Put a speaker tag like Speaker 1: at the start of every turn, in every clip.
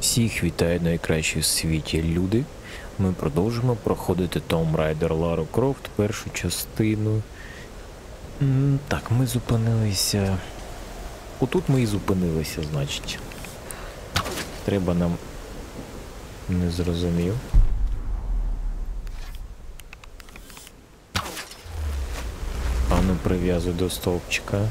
Speaker 1: Всіх вітаю найкращі в світі люди. Ми продовжимо проходити Tomb Raider Lara Croft першу частину. Так, ми зупинилися. Отут ми і зупинилися, значить. Треба нам. Не зрозумів. Ану прив'язуй до стовпчика.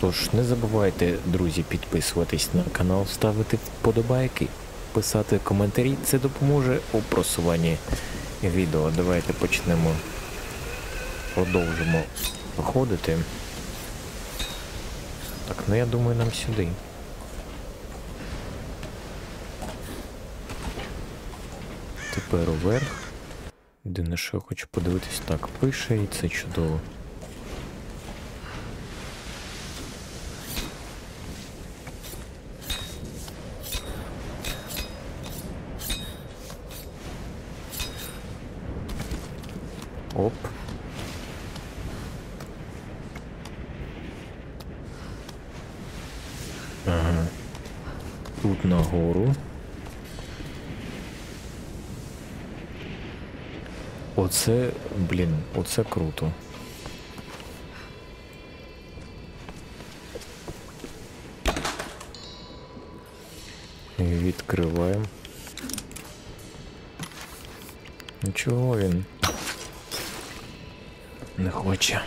Speaker 1: Тож не забувайте, друзі, підписуватись на канал, ставити вподобайки, писати коментарі. Це допоможе у просуванні відео. Давайте почнемо. Продовжимо проходити. Так, ну я думаю, нам сюди. Тепер уверх. Єдине, що я хочу подивитись, так пише, і це чудово. Оп. Ага. Тут нагору. Оце, блін, оце круто. Відкриваємо. Нічого він не хоче.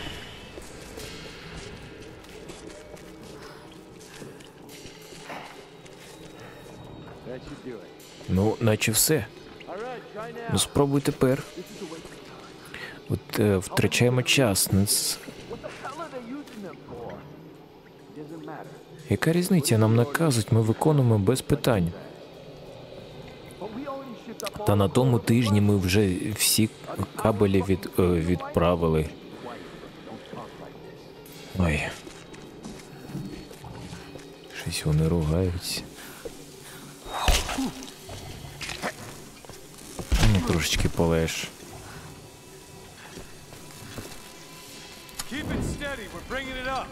Speaker 1: Ну, наче все. Ну спробуй тепер.
Speaker 2: Doesn't matter.
Speaker 1: Яка різниця? Нам наказують, ми виконуємо без питань. Та на тому тижні ми вже всі кабелі від, е, відправили. Ой. Щось вони ругаються. Ну, трошечки полеж.
Speaker 3: Steady. We're bringing it up.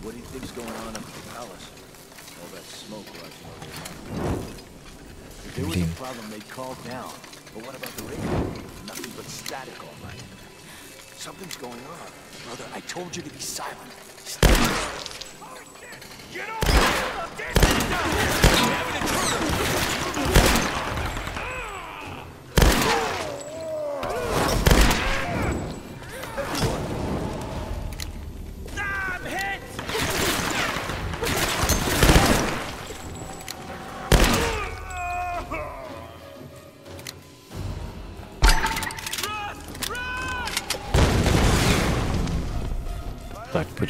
Speaker 4: What do you think's going on up at the palace? All that smoke rising over your. If there was a problem, they'd call down. But what about the radio? Nothing but static all night. Something's going on. Brother, I told you to be silent. Stay
Speaker 3: Get over here! Get down!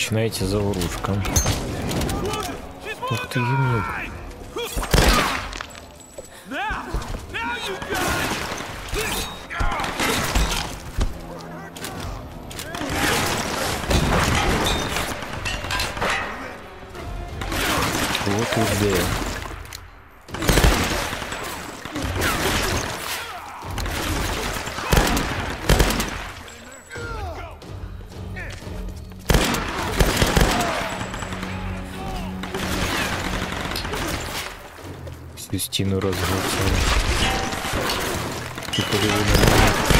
Speaker 1: Так, починається заворушка. Ух ти, гімнюк.
Speaker 3: Now! Now you
Speaker 1: стіну розгрузили. Подиви на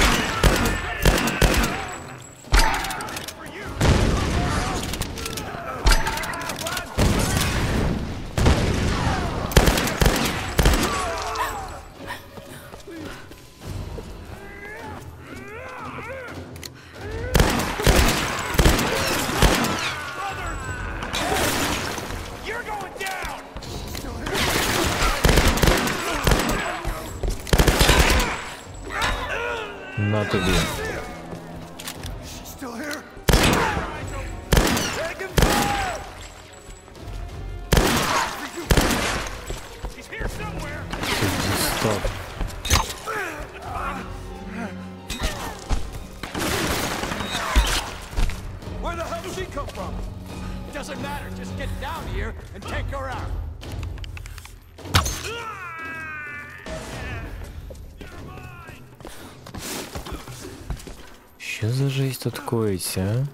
Speaker 1: коїться, а?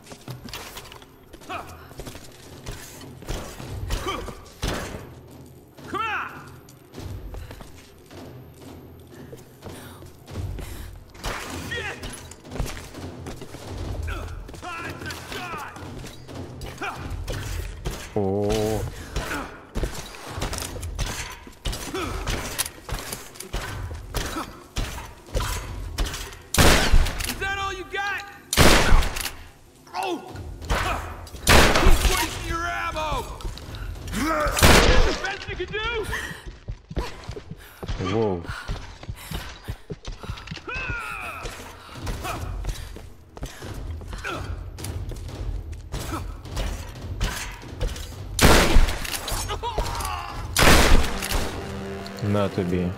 Speaker 1: Тобі.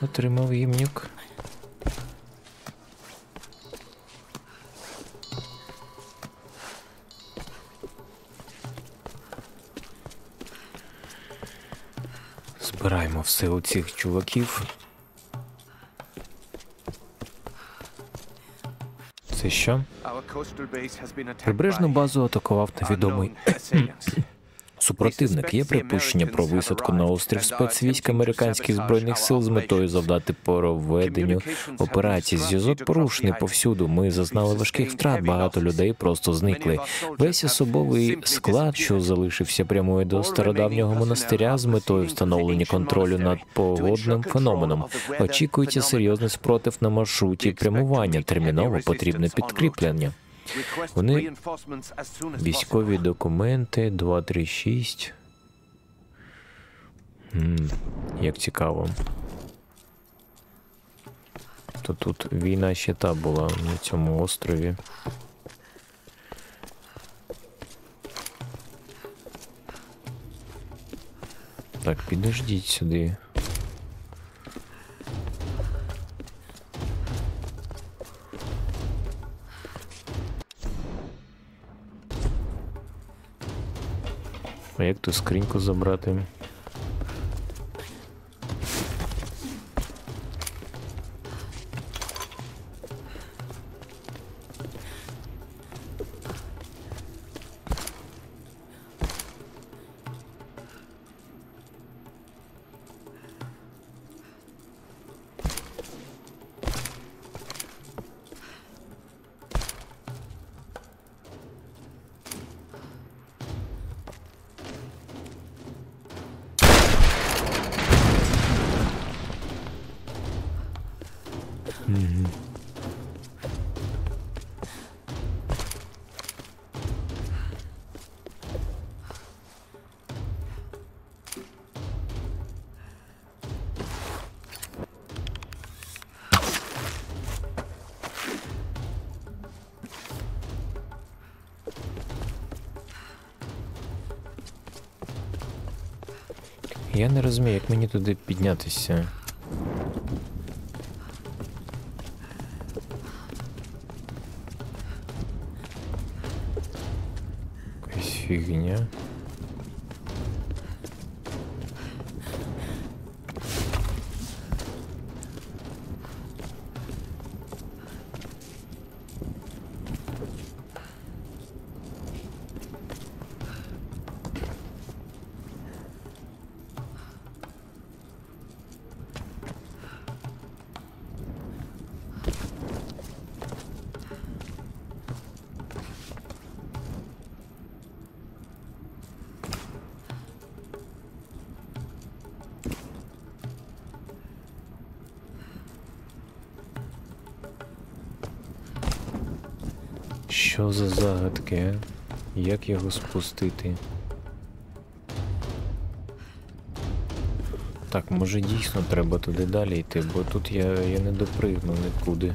Speaker 1: Отримав гімнюк. Збираємо все у цих чуваків. Це що? Прибережну базу атакував невідомий супротивник. Є припущення про висадку на острів спецвійськ американських збройних сил з метою завдати проведенню операцій. Зв'язок порушений повсюду. Ми зазнали важких втрат. Багато людей просто зникли. Весь особовий склад, що залишився, прямує до стародавнього монастиря з метою встановлення контролю над погодним феноменом. Очікується серйозний спротив на маршруті прямування. Терміново потрібне підкріплення.
Speaker 2: Вони
Speaker 1: Військові документи 236. М, як цікаво. То тут війна ще та була на цьому острові. Так, підождіть сюди. А скриньку забрати? Я не розумію, як мені туди піднятися. Якась Як його спустити? Так, може дійсно треба туди далі йти, бо тут я, я не допригну нікуди.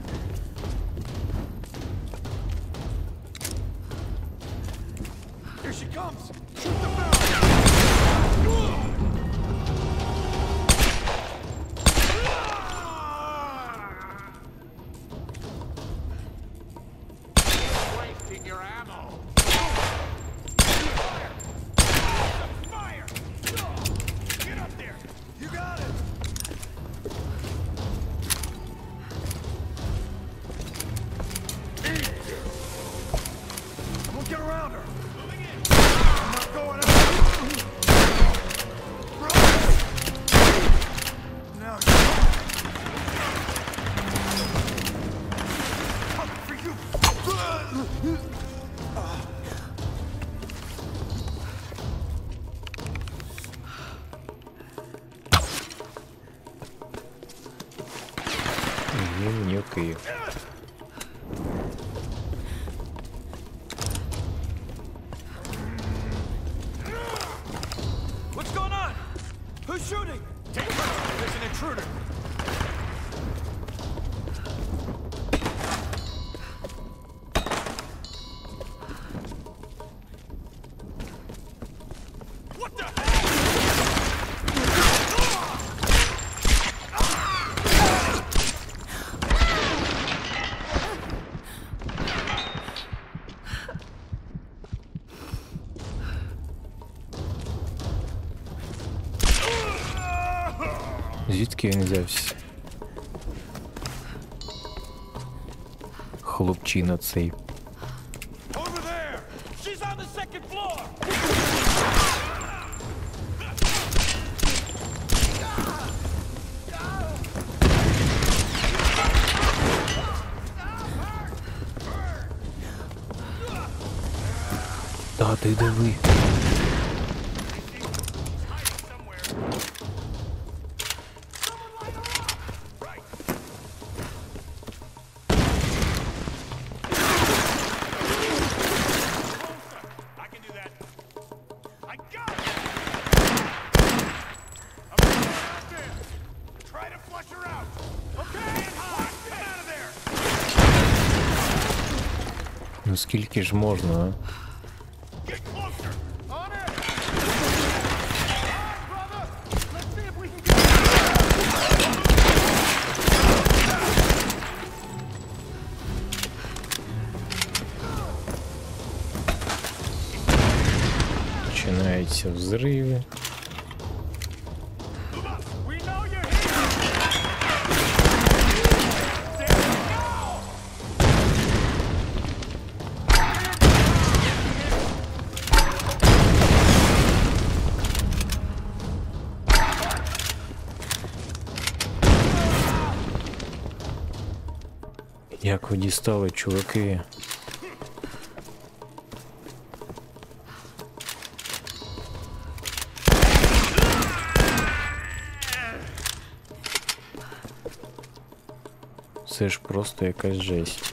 Speaker 1: Звідки він взявся? Хлопчина цей. Та ти диви. Ну скільки ж можна, а?
Speaker 3: Get closer.
Speaker 1: Дістали, чуваки? Це ж просто якась жесть.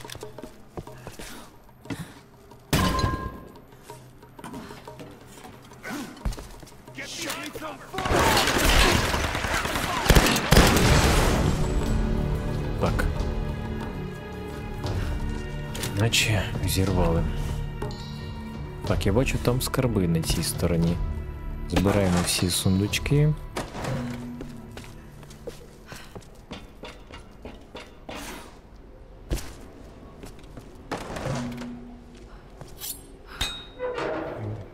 Speaker 1: Бачу там скарби на цій стороні. Збираємо всі сундучки.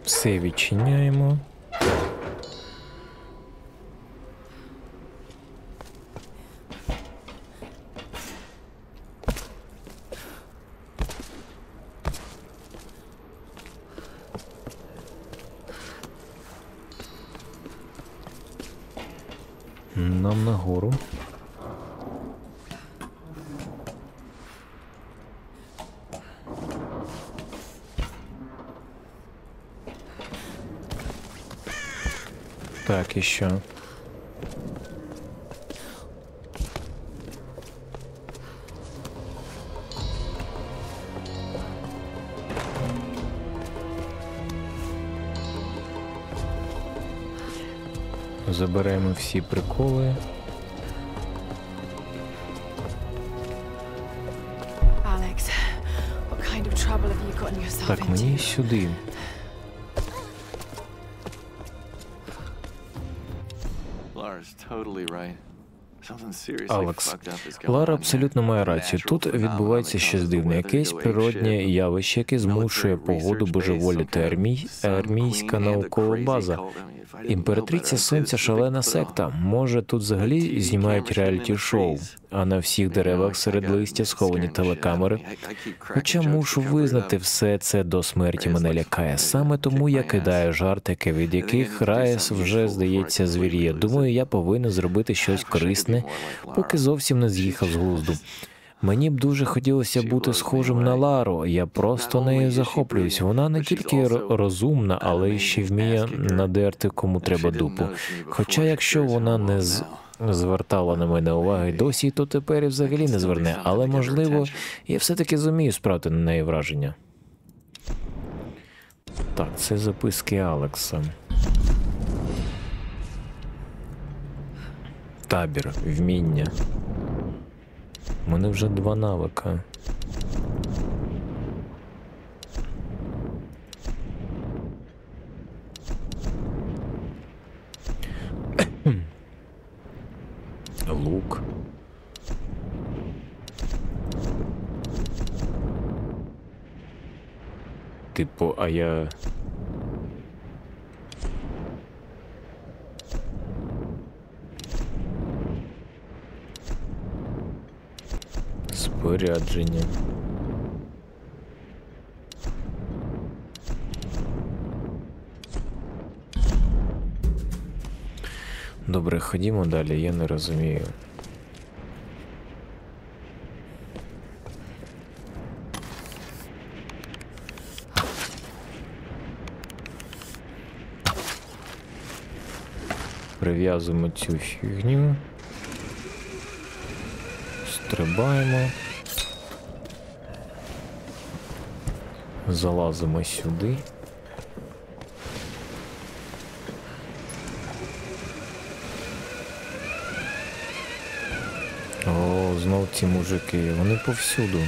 Speaker 1: Все відчиняємо. Нам нагору. Так, і
Speaker 5: you gotten yourself
Speaker 1: Так, мені
Speaker 5: into?
Speaker 1: сюди.
Speaker 6: Lara's totally right.
Speaker 1: Алекс, Лара абсолютно має рацію. Тут відбувається щось дивне, якесь природнє явище, яке змушує погоду божеволіти. Армій... Армійська наукова база. Імператриця Сонця шалена секта. Може, тут взагалі знімають реаліті шоу. А на всіх деревах серед листя сховані телекамери. Хоча мушу
Speaker 6: cover it
Speaker 1: визнати, все це до смерті мене лякає. Саме тому я кидаю жартики, від яких Раєс вже, здається,
Speaker 6: lose
Speaker 1: Думаю, я повинен зробити щось корисне, поки зовсім не з'їхав з глузду. Мені б дуже хотілося бути схожим на. Лару. Я просто нею захоплююсь. Вона не тільки розумна, але й ще вміє надерти кому треба дупу. Хоча, якщо вона не з звертала на мене уваги досі, то тепер і взагалі не зверне, але можливо, я все-таки зумію справити на неї враження. Так, це записки Алекса.
Speaker 3: Табір, вміння. У мене вже два навика. ты по... А я... Спорядження. Добре, ходімо далі, я не розумію. перев'язуємо цю фігню. Стрибаємо. Залазимо сюди. О, знов ці мужики, вони повсюду.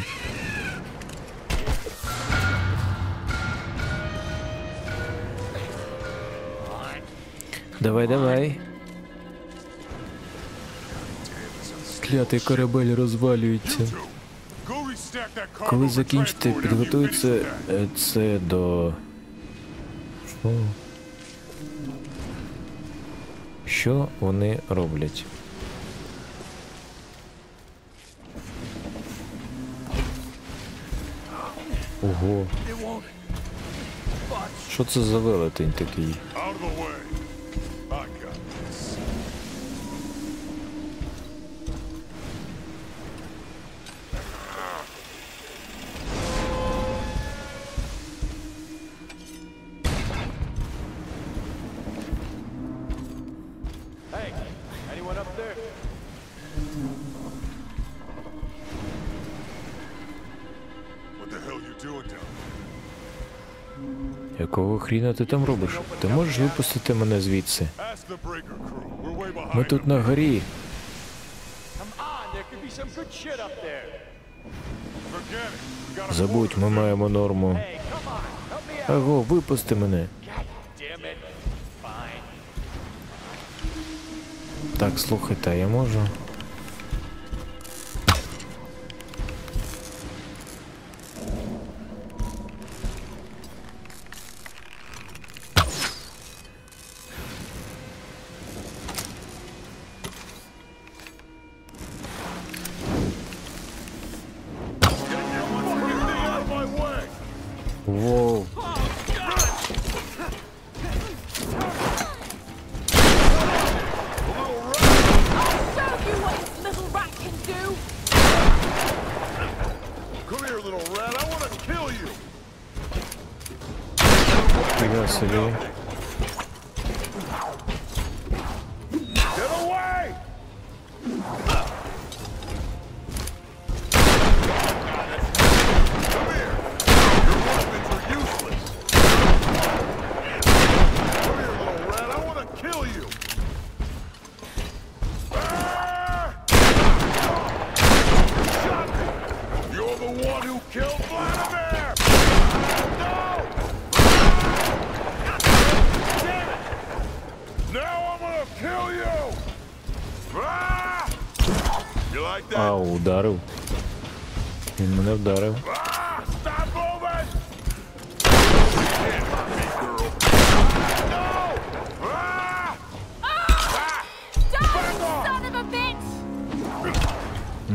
Speaker 3: Давай, давай. Клятий корабель розвалюється. Коли закінчите, підготуйте це до. Що? Що вони роблять? Ого. Що це за велетень такий? Якого хріна ти там робиш? Ти можеш випустити мене звідси? Ми тут на горі. Забудь, ми маємо норму. Аго, випусти мене. Так, слухайте, я можу.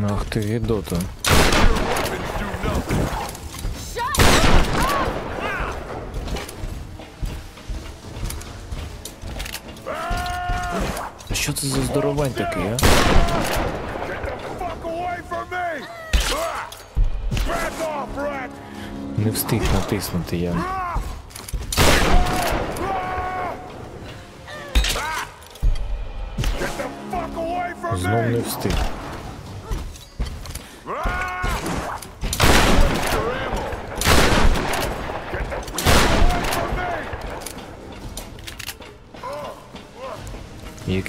Speaker 3: Ах
Speaker 5: ты видота.
Speaker 3: А що за здоровань такий, а? Не встиг натиснути я. Знов не встиг.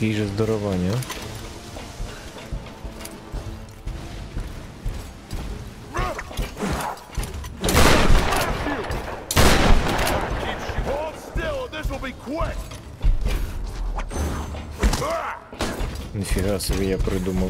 Speaker 3: Який же здоровання, а?
Speaker 1: Ніфіга собі я
Speaker 3: придумал.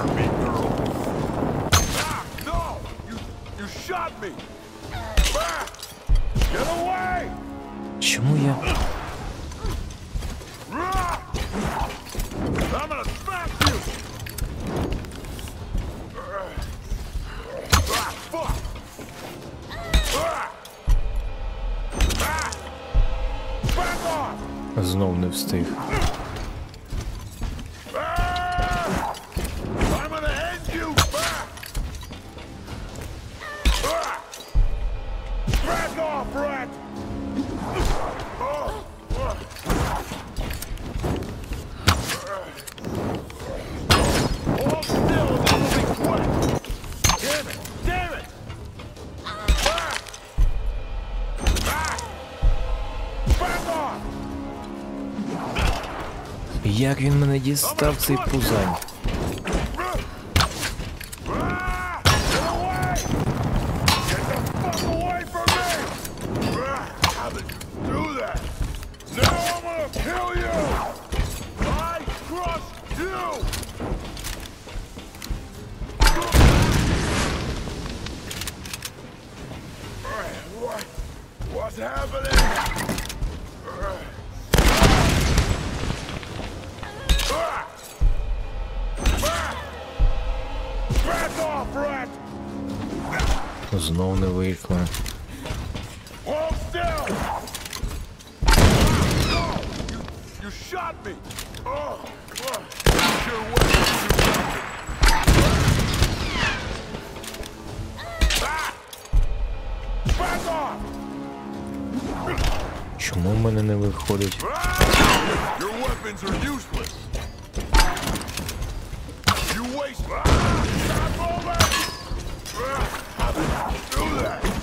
Speaker 1: for
Speaker 3: me, girl. Ah, no! You, you shot me! Ah, get away!
Speaker 1: Чему я?
Speaker 3: I'm gonna smack you! Ah, fuck! Ah! Ah! Back off!
Speaker 1: Знов не встиг. Як він мене дістав цей пузань? Знов не
Speaker 3: викликали.
Speaker 1: Чому в мене не виходить?
Speaker 3: You waste. Stop over. Do that.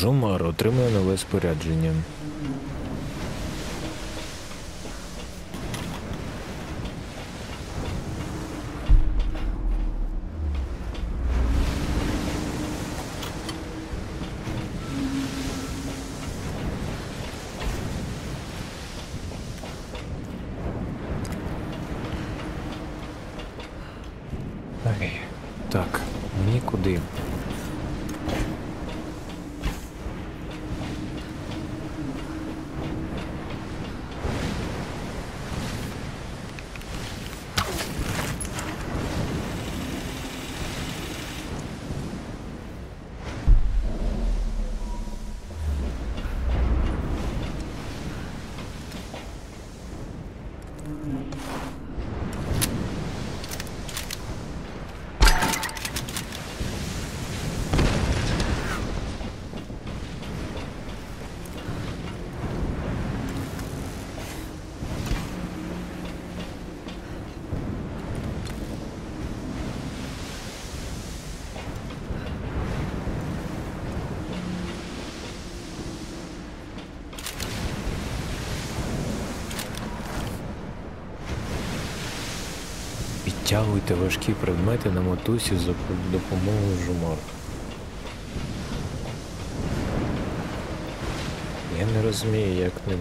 Speaker 1: Жумар отримує нове спорядження. Mm-hmm. Підтягуйте важкі предмети на мотузі за допомогою жумарки. Я не розумію, як ним.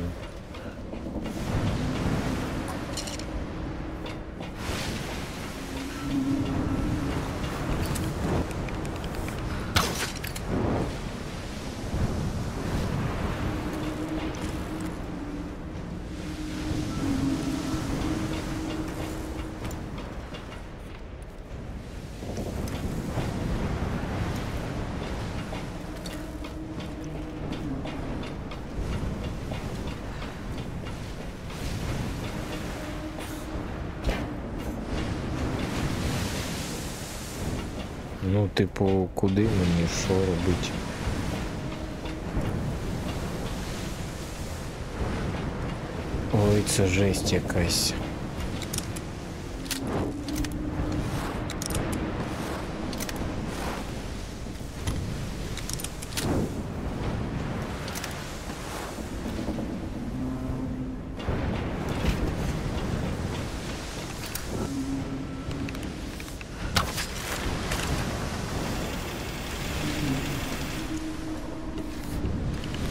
Speaker 1: Ну, типу, куди мені що робити? Ой, це жесть якась.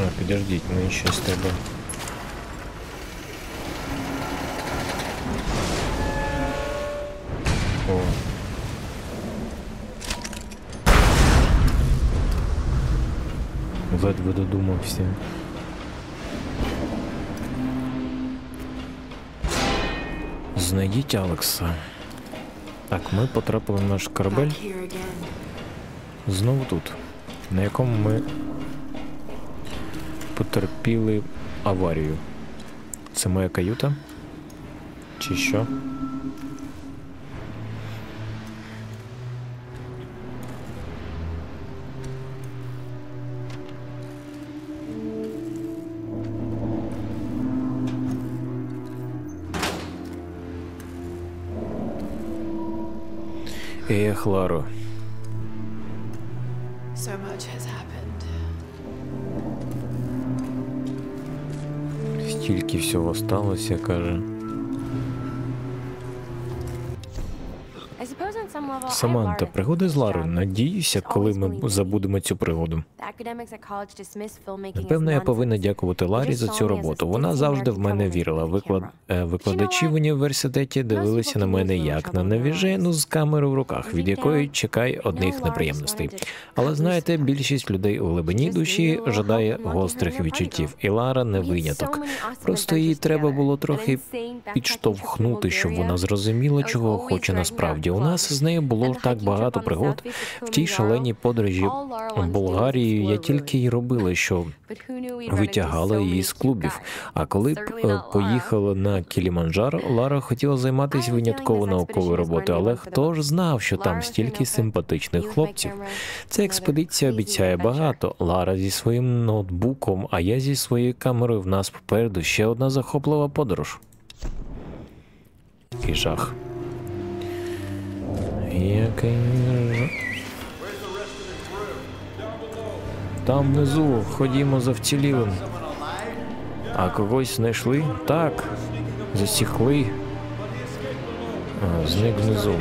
Speaker 1: А, підождіть, мені щось треба. О. Ледве додумався. Знайдіть Алекса. Так, ми потрапили в наш корабель. Знову тут, на якому ми потерпіли аварію. Це моя каюта? Чи що? Ех, Лару.
Speaker 5: So much has happened.
Speaker 1: стільки всього сталося, каже. Саманта, пригоди з Ларою. Надіюся, коли ми забудемо цю пригоду. Напевно, я повинна дякувати Ларі за цю роботу. Вона завжди в мене вірила. Виклад... е, Викладачі в університеті дивилися на мене як на навіжену з камерою в руках, від якої чекай одних неприємностей. Але знаєте, більшість людей у глибині душі жадає гострих відчуттів, і Лара не виняток. Просто їй треба було трохи підштовхнути, щоб вона зрозуміла, чого хоче насправді. У нас з нею було так багато пригод. В тій шаленій подорожі в Болгарію я тільки й робила, що витягала її з клубів. А коли б е, поїхала на Кіліманджаро, Лара хотіла займатися винятково науковою роботою, але хто ж знав, що там стільки симпатичних хлопців? Ця експедиція обіцяє багато. Лара зі своїм ноутбуком, а я зі своєю камерою. В нас попереду ще одна захоплива подорож. Який жах. Який жах. Там внизу, ходімо за вцілілим. А когось знайшли? Так. Засікли. Зник внизу.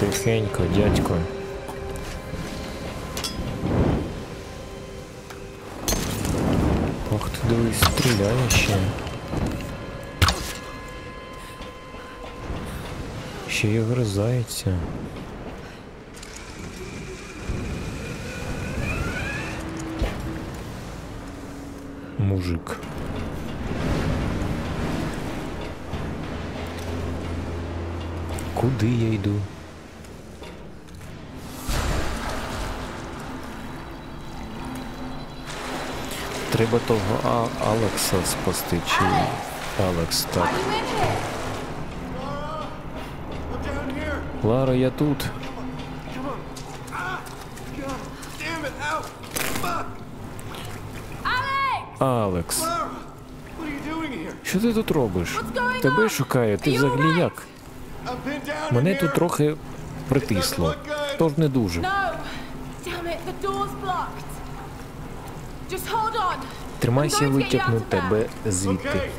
Speaker 1: Тихенько, дядько. Дивись, стріляє ще. Ще й огризається. Мужик. Куди я йду? Треба того а, Алекса спасти, чи Алекс так. Лара, я тут. Алекс, що ти тут робиш? Тебе шукаю, ти взагалі як? Мене тут трохи притисло, тож не дуже. Тримайся, витягну тебе звідти.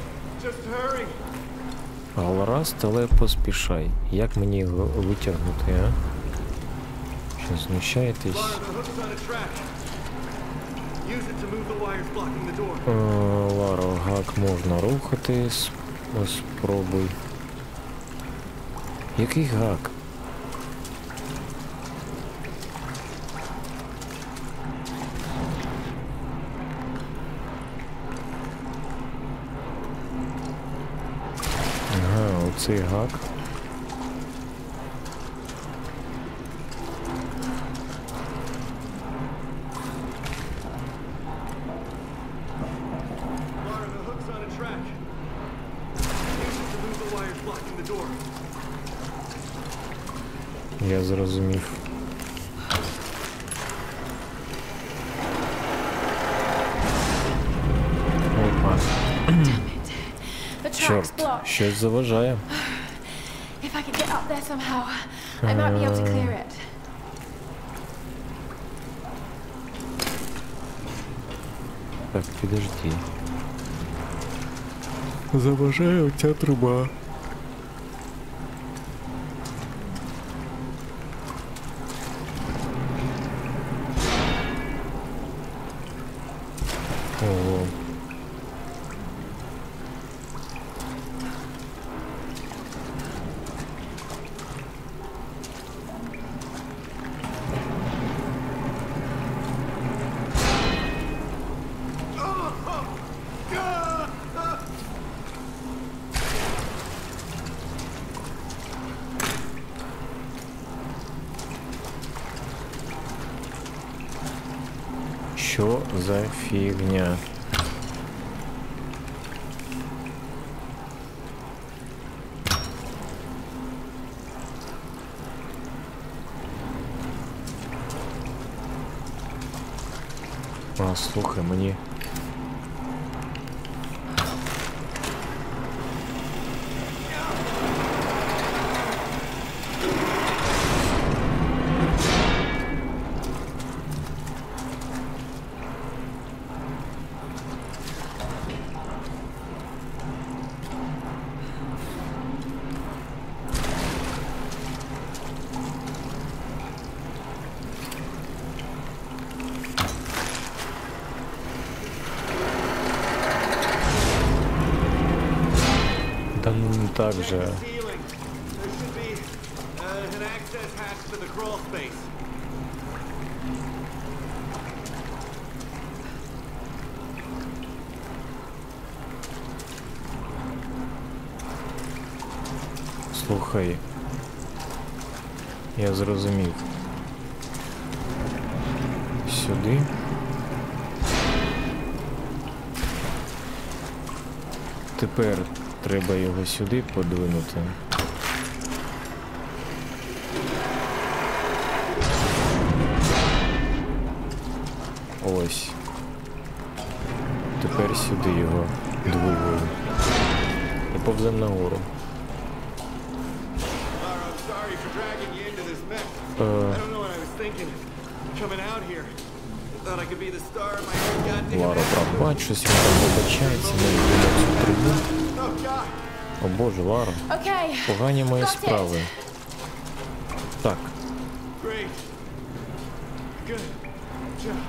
Speaker 1: Гаразд, але поспішай. Як мені його витягнути, а? Що знущаєтесь? Е, Ларо, гак можна рухати. Спробуй. Який гак?
Speaker 3: The door.
Speaker 1: Я зрозумів. Чорт, щось заважає.
Speaker 5: Somehow, I might be able to clear it.
Speaker 1: Так, підожди. Заважає оця труба. А, слухай, мені. Не так же.
Speaker 3: Ceiling. There should be uh, an access hatch to the crawl space.
Speaker 1: Слухай. Я зрозумів. Сюди. Тепер треба його сюди подвинути. Ось. Тепер сюди його двигаю. І повзем нагору. Е, Лара, щось він там вибачається, не на цю трибу.
Speaker 3: Oh God.
Speaker 1: О боже, Лара,
Speaker 5: Okay.
Speaker 1: погані мої
Speaker 5: Got it.
Speaker 1: справи. Так,
Speaker 3: Great. Good job.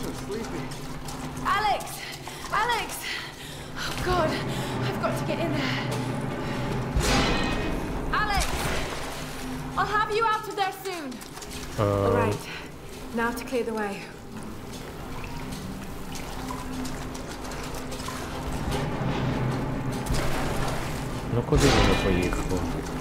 Speaker 3: So sleepy.
Speaker 5: Alex! Alex! Oh God, I've got to get in there. Alex! I'll have you out of there soon. All right. Now to clear the way.
Speaker 1: Ну куди воно поїхало? Так.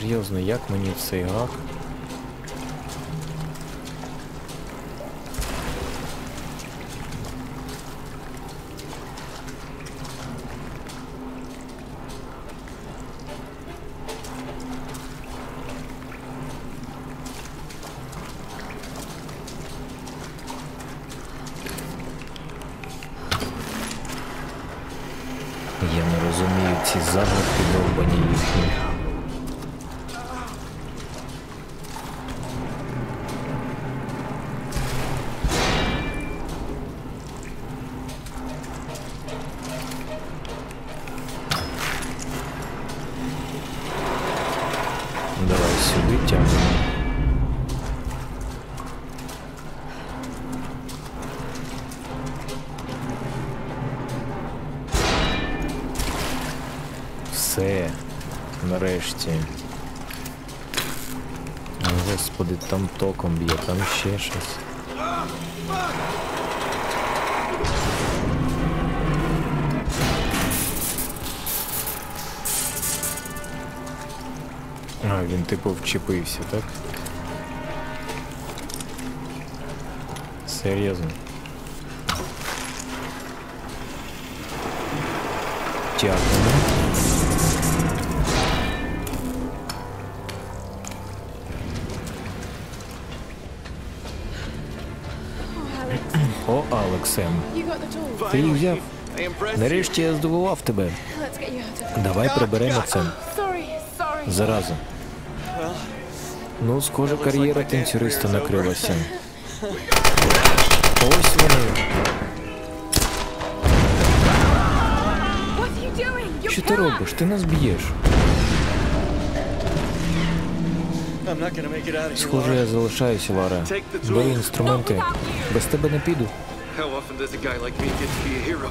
Speaker 1: Серйозно, як мені цей гак? А, він типу вчепився, так? Серйозно. Тягнемо. О, Алексем, ти їх взяв. Нарешті я здивував тебе. Давай приберемо це. Зараза. Ну, схоже, кар'єра танцюриста накрилася. Ось вони. Що ти робиш? Ти нас б'єш. Схоже, я залишаюся, Лара. Бери інструменти. Без тебе не піду.
Speaker 6: How often does a guy like me get to be a hero?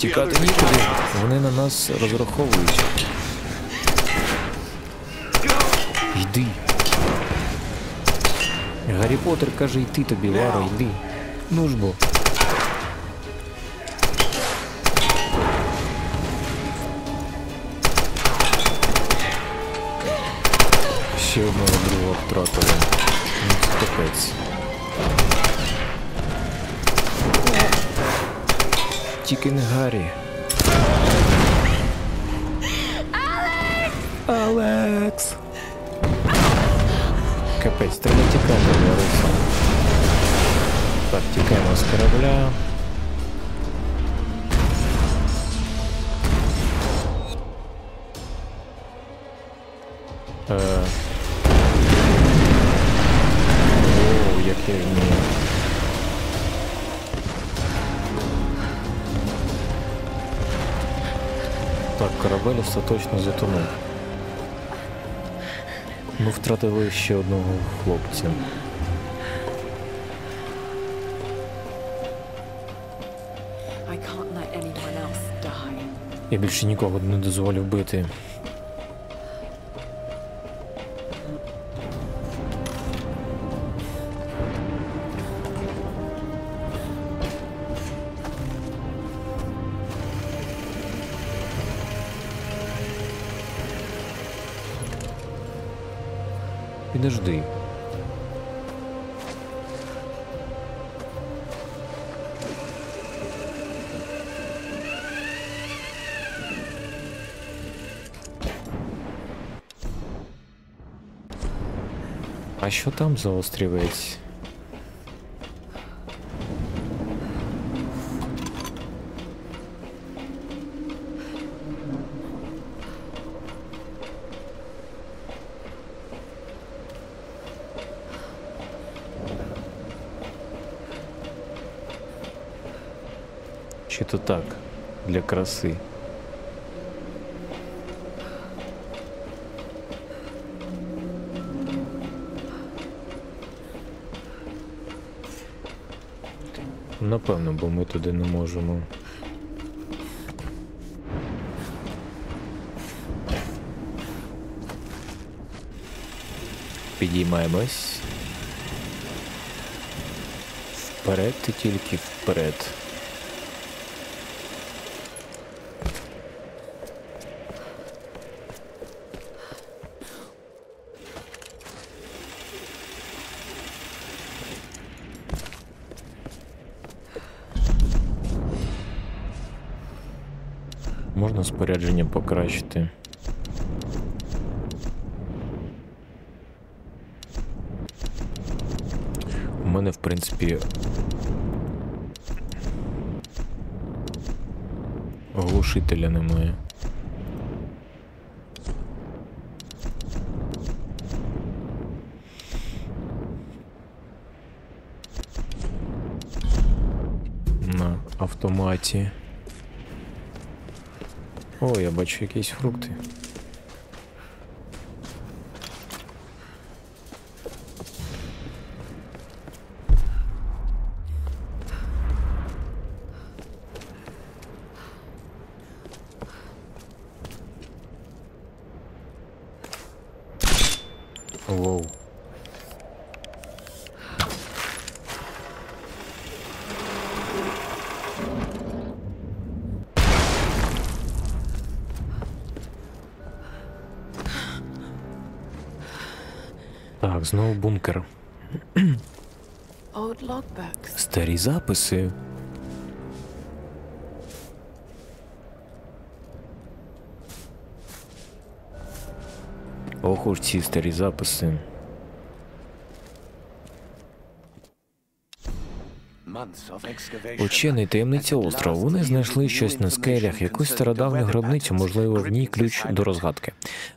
Speaker 1: Тікати нікуди. Вони на нас розраховують. Йди. Гаррі Поттер каже йти тобі, Лара, йди. Ну ж бо. Ще одного друга втратили. Ну, капець. Тільки не Гаррі. Алекс! Капець, треба тікати, Лариса. Так, тікаємо з корабля. Так, корабель остаточно затонув. Ми втратили ще одного хлопця. Я більше нікого не дозволю вбити. А що там за острівець? Чи то так, для краси. Напевно, бо ми туди не можемо. Підіймаємось. Вперед і тільки вперед. Можна спорядження покращити. У мене, в принципі. Глушителя немає. На автоматі. О, я бачу якісь фрукти. Записи. Ох уж ці старі записи. Учений таємниця острова. Вони знайшли щось на скелях, якусь стародавню гробницю, можливо, в ній ключ до розгадки.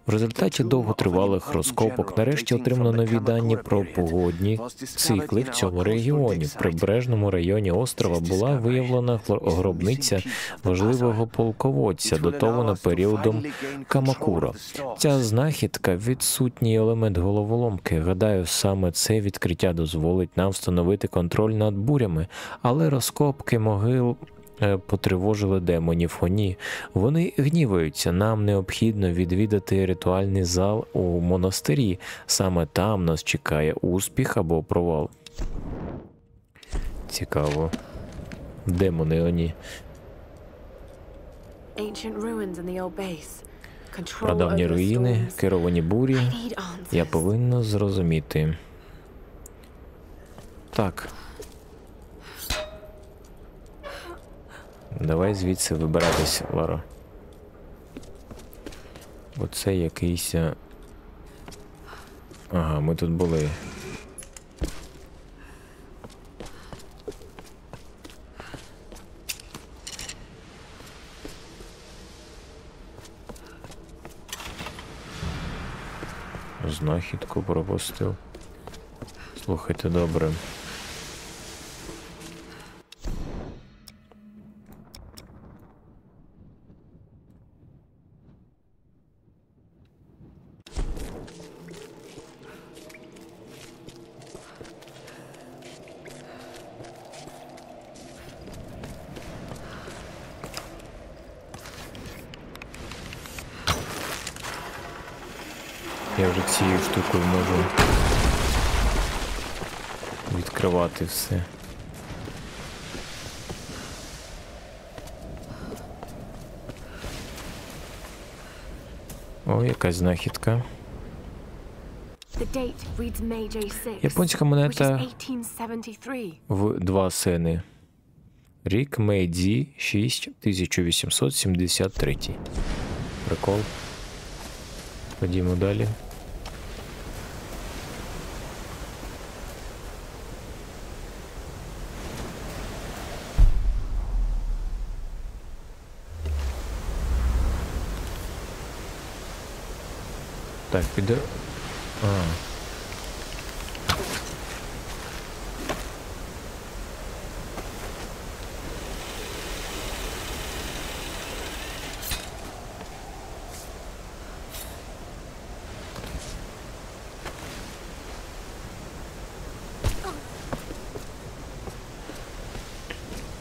Speaker 1: В результаті довготривалих розкопок нарешті отримано нові дані про погодні цикли в цьому регіоні. В прибережному районі острова була виявлена гро- гробниця важливого полководця, датована періодом Камакура. Ця знахідка відсутній елемент головоломки. Гадаю, саме це відкриття дозволить нам встановити контроль над бурями, але розкопки могил. е, Потривожили демонів Хоні. Вони гніваються. Нам необхідно відвідати ритуальний зал у монастирі. Саме там нас чекає успіх або провал. Цікаво. Демони Оні. Прадавні руїни, керовані бурі. Я повинна зрозуміти. Так. Давай звідси вибиратись, Лара. Бо це якийсь. Ага, ми тут були. Знахідку пропустив. Слухайте добре. відкривати все. О, якась знахідка.
Speaker 5: The date reads May J6.
Speaker 1: Японська
Speaker 5: which is
Speaker 1: монета
Speaker 5: 1873.
Speaker 1: в два сени. Рік Мейдзі 6 1873. Прикол. Ходімо далі. Так, піде. А.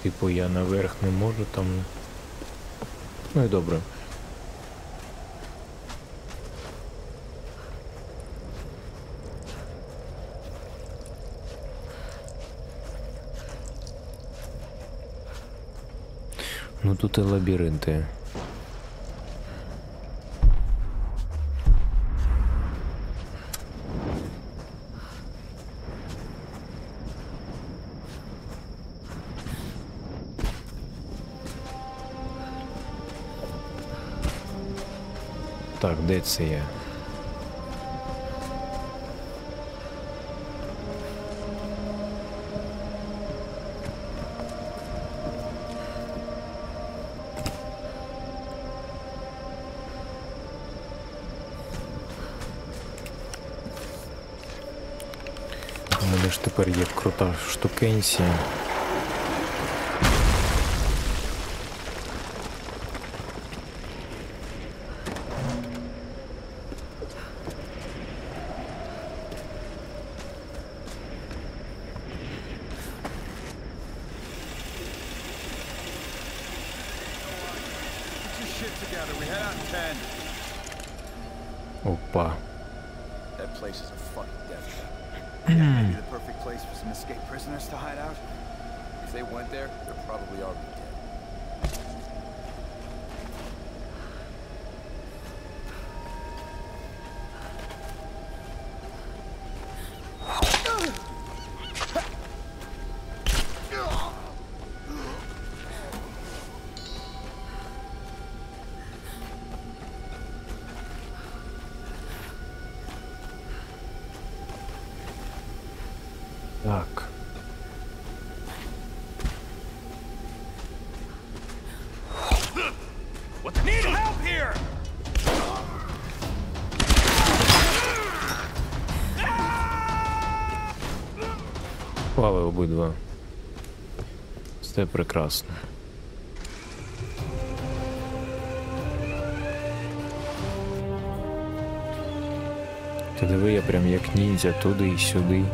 Speaker 1: Типу я наверх не можу там. Ну і добре. Тут і лабіринти. Так, де це я? тепер є крута штукенція. Опа.
Speaker 4: That place is a fucking Hmm. yeah, maybe the perfect place for some escaped prisoners to hide out. If they went there, they're probably already
Speaker 1: Це прекрасно. Ти диви, я прям як ніндзя туди і сюди.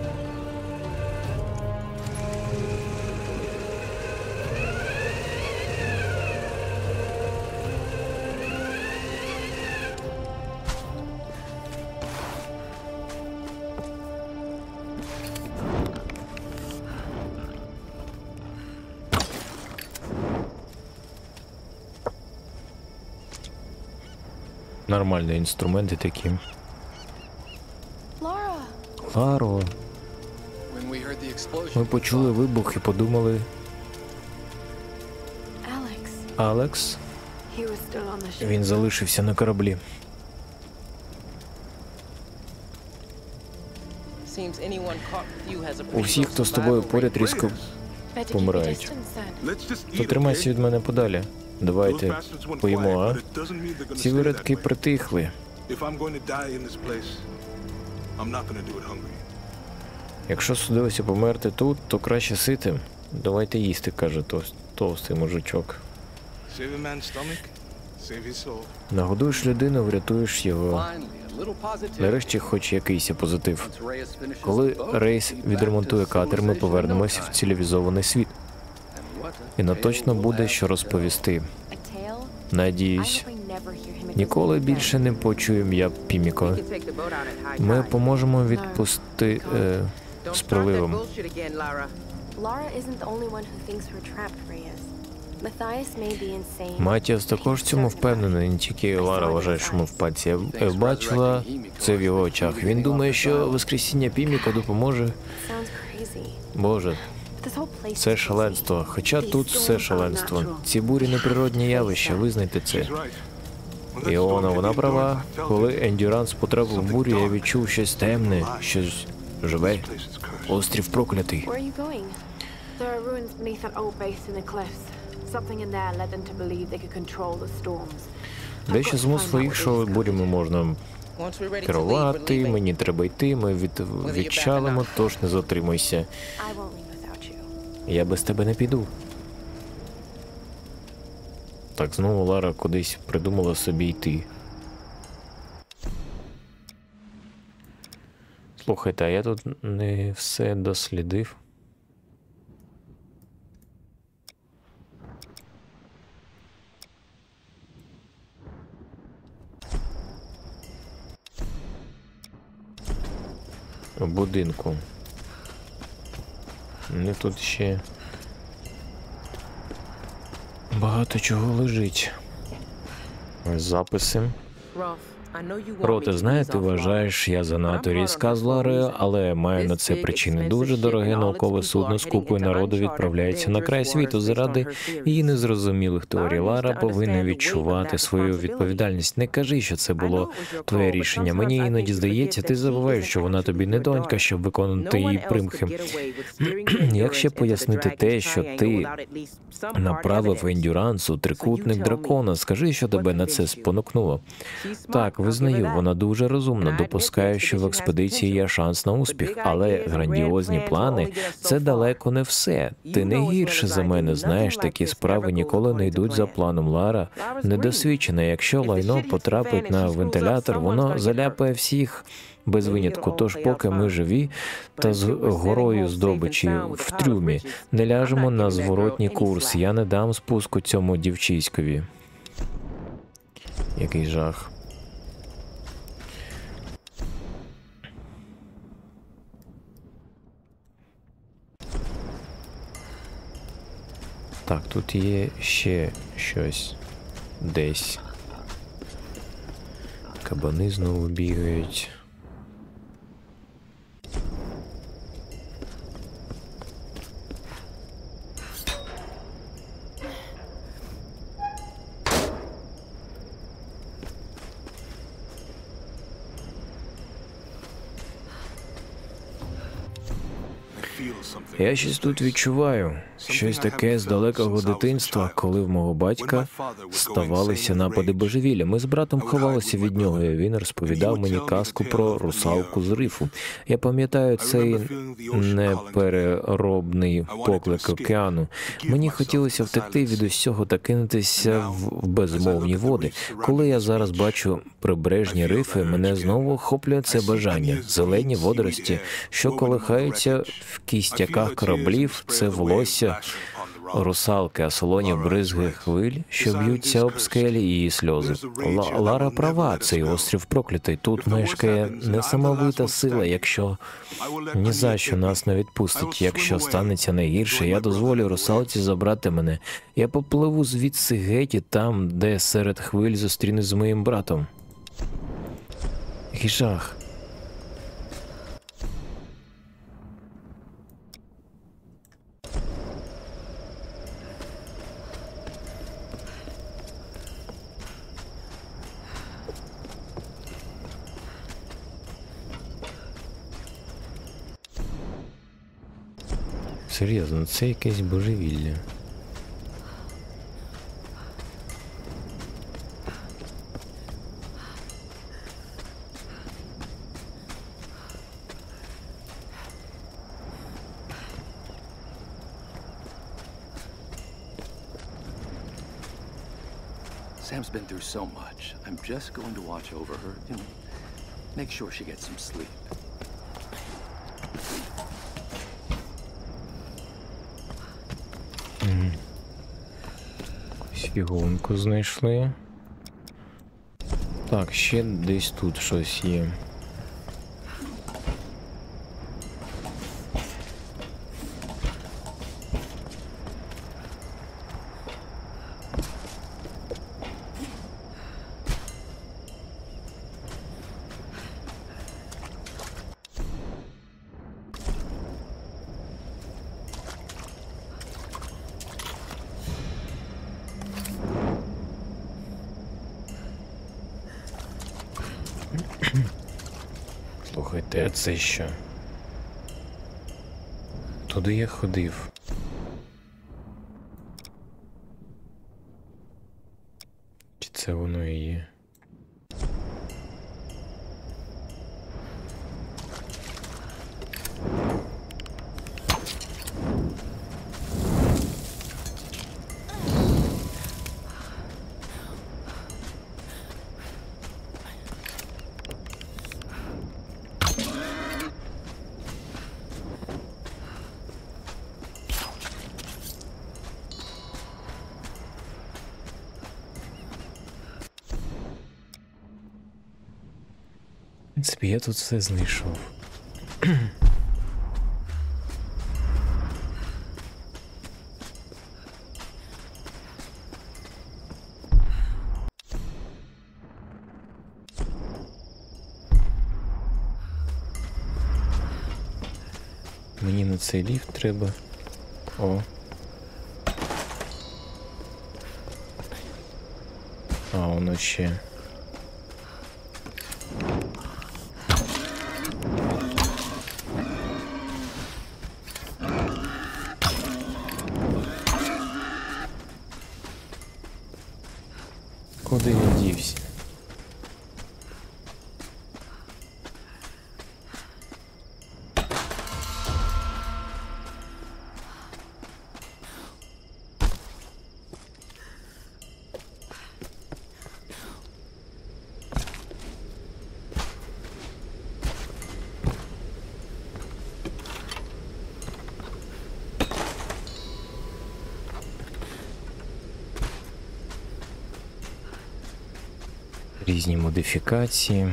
Speaker 1: Нормальні інструменти такі. Ларо, ми почули вибух і подумали. Алекс, він залишився на кораблі.
Speaker 7: Seems anyone caught with you has a
Speaker 1: У
Speaker 7: pretty
Speaker 1: всіх,
Speaker 7: low
Speaker 1: хто з тобою поряд, різко помирають.
Speaker 5: distance then.
Speaker 3: Let's just
Speaker 1: То
Speaker 3: eat,
Speaker 1: тримайся
Speaker 3: okay?
Speaker 1: від мене подалі. Давайте поїмо, а? Ці виродки притихли. Якщо судилося померти тут, то краще ситим. Давайте їсти, каже товст- товстий мужичок. Нагодуєш людину, врятуєш його. Нарешті хоч якийсь позитив. Коли рейс відремонтує катер, ми
Speaker 6: no
Speaker 1: в цивілізований світ. І нам
Speaker 6: tale
Speaker 1: точно
Speaker 6: we'll
Speaker 1: буде що розповісти. Надіюсь, ніколи більше не почую ім'я Піміко. Ми поможемо відпусти е, з проливом. Матіас також цьому впевнений, не тільки Лара вважає, що ми в паці. Я я бачила це в його очах. Він думає, що воскресіння Піміка допоможе. Боже, Це шаленство. Хоча тут все шаленство. Ці бурі неприродні явища, визнайте це. Іона, вона права. Коли. Ендюранс потрапив в бурю, я відчув щось темне, щось живе. Острів проклятий. Дещо змусило їх, що бурями можна керувати. Мені треба йти, ми від... відчалимо, тож не затримуйся. Я без тебе не піду. Так, знову Лара кудись придумала собі йти. Слухайте, а я тут не все дослідив. Будинку. Не тут ще багато чого лежить. Записи.
Speaker 7: To
Speaker 1: ти вважаєш, я занадто різка з Ларою, але маю на це причини. Дуже дороге наукове судно з купою народу відправляється на край світу заради її незрозумілих теорій. Лара повинна відчувати свою відповідальність. Не кажи, що це було твоє рішення. Мені іноді здається, ти забуваєш, що вона тобі не донька, щоб виконувати її примхи. Як ще пояснити те, що ти направив ендюранс у трикутник дракона? Скажи, що тебе на це спонукнуло. Так, визнаю, вона дуже розумна. Допускаю, що в експедиції є шанс на успіх, але грандіозні плани це далеко не все. Ти не гірше за мене знаєш, такі справи ніколи не йдуть за планом. Лара недосвідчена. Якщо лайно потрапить на вентилятор, воно заляпає всіх. Без винятку, тож поки ми живі та з горою здобичі в трюмі не ляжемо на зворотній курс. Я не дам спуску цьому дівчиськові. Який жах. Так, тут є ще щось десь. Кабани знову бігають. Я щось тут відчуваю. Щось таке з далекого дитинства, коли в мого батька ставалися напади божевілля. Ми з братом ховалися від нього, і він розповідав мені казку про русалку з рифу. Я пам'ятаю цей непереробний поклик океану. Мені хотілося втекти від усього та кинутися в безмовні води. Коли я зараз бачу прибережні рифи, мене знову охоплює це бажання. Зелені водорості, що колихаються в кістяках кораблів, це волосся русалки, а солоні бризги хвиль, що б'ються об скелі і сльози. Ла- Лара права, цей острів проклятий. Тут мешкає несамовита сила. Якщо ні за що нас не відпустить. Якщо станеться найгірше, я дозволю русалці забрати мене. Я попливу звідси геть там, де серед хвиль зустрінусь з моїм братом. Який Серйозно, це якесь божевілля.
Speaker 6: Sam's been through so much. I'm just going to watch over her, you know, make sure she gets some sleep.
Speaker 1: Фігунку знайшли. Так, ще десь тут щось є. Слухайте, а це що? Туди я ходив. Чи це воно Я тут все знайшов. Мені на цей ліфт треба. Різні модифікації.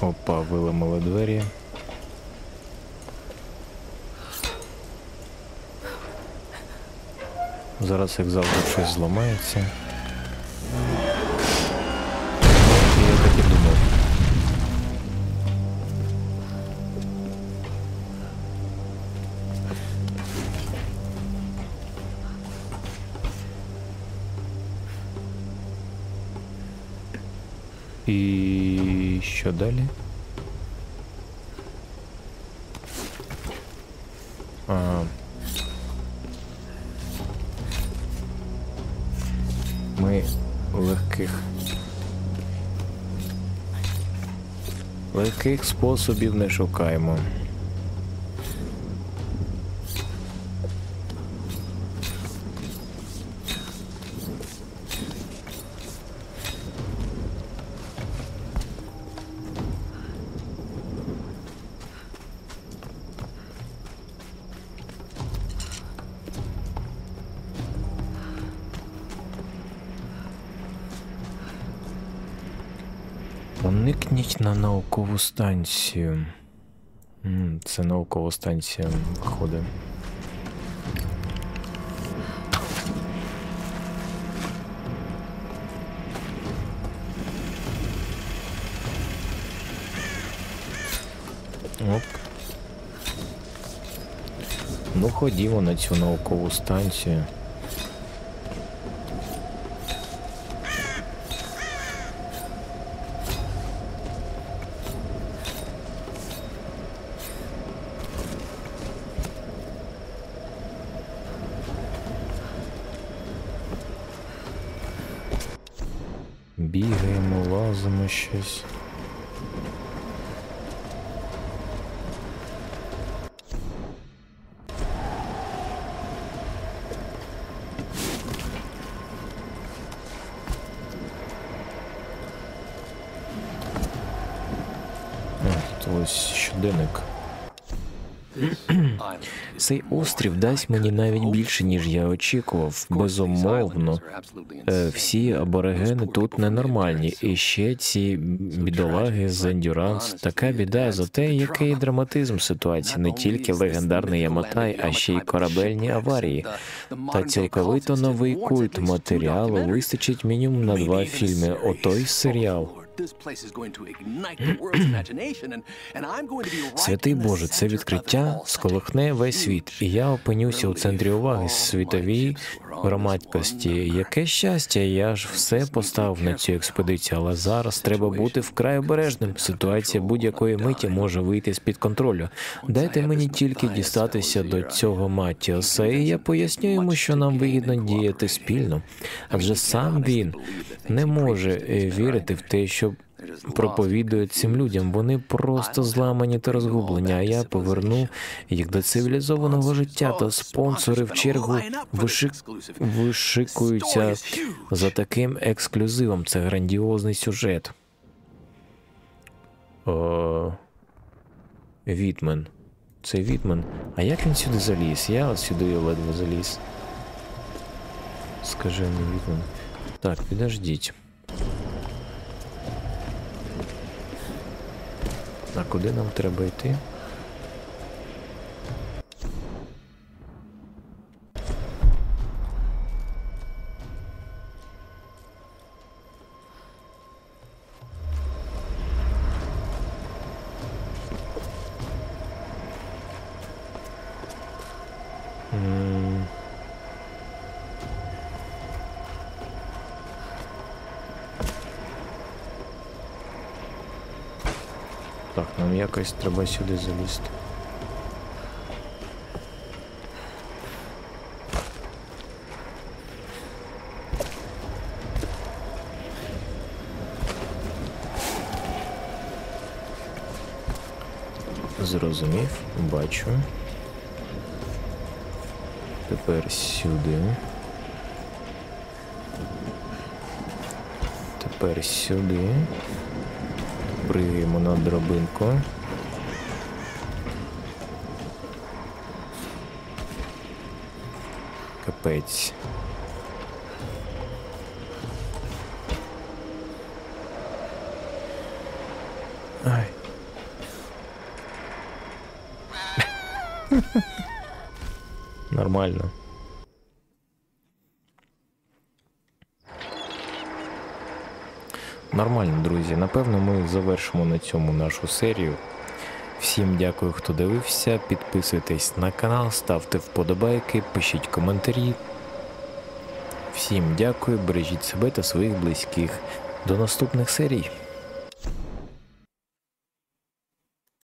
Speaker 1: Опа, виламали двері. Зараз, як завжди, щось зламається. Далі? А. Ми легких Легких способів не шукаємо. На наукову станцію. Це наукова станція виходить. Оп. Ну, ходімо на цю наукову станцію. Because острів дасть мені навіть більше, ніж я очікував. Безумовно, Е, всі аборигени тут ненормальні. І ще ці бідолаги з Ендюранс. Така біда за те, який драматизм ситуації, не тільки легендарний Яматай, а ще й корабельні аварії. Та цілковито новий культ матеріалу вистачить мінімум на два фільми. Отой серіал. Святий Боже, це відкриття сколихне весь світ, і я опинюся у центрі уваги світовій громадськості. Яке щастя, я ж все поставив на цю експедицію, але зараз треба бути вкрай обережним. Ситуація будь-якої миті може вийти з під контролю. Дайте мені тільки дістатися до цього Матіоса, і я поясню йому, що нам вигідно діяти спільно. Адже сам він не може е, вірити в те, що проповідують цим людям. Вони просто зламані та розгублені. А я поверну їх до цивілізованого життя. Та спонсори в чергу вишик... вишикуються за таким ексклюзивом. Це грандіозний сюжет. О... Вітмен. Це Вітмен. А як він сюди заліз? Я сюди ледве заліз. Скажи мені, Вітмен. Так, підождіть. А куди нам треба йти? Якось треба сюди залізти. Зрозумів, бачу. Тепер сюди. Тепер сюди. Пригаємо на драбинку. Ай. Нормально. Нормально, друзі. Напевно, ми завершимо на цьому нашу серію. Всім дякую, хто дивився. Підписуйтесь на канал, ставте вподобайки, пишіть коментарі. Всім дякую, бережіть себе та своїх близьких. До наступних серій.